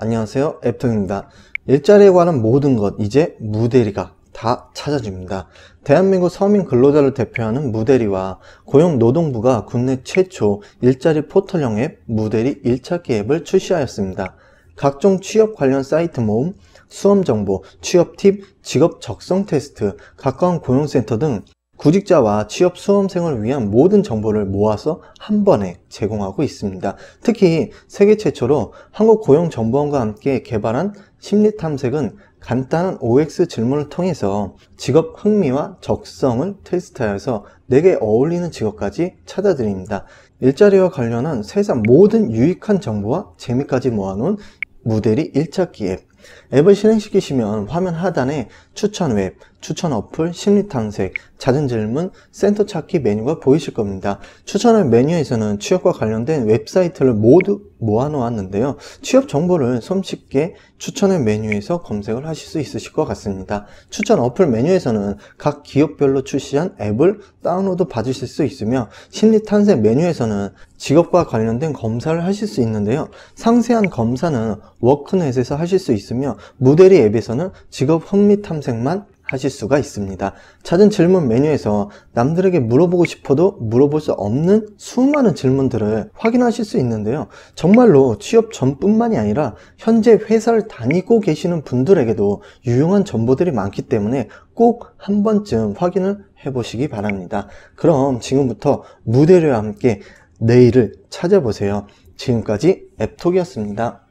안녕하세요. 앱통입니다. 일자리에 관한 모든 것 이제 무대리가 다 찾아줍니다. 대한민국 서민 근로자를 대표하는 무대리와 고용노동부가 국내 최초 일자리 포털형 앱 무대리 1찾기 앱을 출시하였습니다. 각종 취업 관련 사이트 모음, 수험 정보, 취업 팁, 직업 적성 테스트, 가까운 고용센터 등 구직자와 취업 수험생을 위한 모든 정보를 모아서 한 번에 제공하고 있습니다. 특히 세계 최초로 한국고용정보원과 함께 개발한 심리탐색은 간단한 OX 질문을 통해서 직업 흥미와 적성을 테스트하여서 내게 어울리는 직업까지 찾아드립니다. 일자리와 관련한 세상 모든 유익한 정보와 재미까지 모아놓은 무대리 1찾기 앱 앱을 실행시키시면 화면 하단에 추천 웹, 추천 어플, 심리 탐색, 잦은 질문, 센터 찾기 메뉴가 보이실 겁니다. 추천 웹 메뉴에서는 취업과 관련된 웹사이트를 모두 모아 놓았는데요. 취업 정보를 손쉽게 추천 웹 메뉴에서 검색을 하실 수 있으실 것 같습니다. 추천 어플 메뉴에서는 각 기업별로 출시한 앱을 다운로드 받으실 수 있으며 심리 탐색 메뉴에서는 직업과 관련된 검사를 하실 수 있는데요. 상세한 검사는 워크넷에서 하실 수 있으며 무대리 앱에서는 직업 흥미 탐색만 하실 수가 있습니다. 찾은 질문 메뉴에서 남들에게 물어보고 싶어도 물어볼 수 없는 수많은 질문들을 확인하실 수 있는데요. 정말로 취업 전뿐만이 아니라 현재 회사를 다니고 계시는 분들에게도 유용한 정보들이 많기 때문에 꼭 한 번쯤 확인을 해보시기 바랍니다. 그럼 지금부터 무대리와 함께 내일을 찾아보세요. 지금까지 앱톡이었습니다.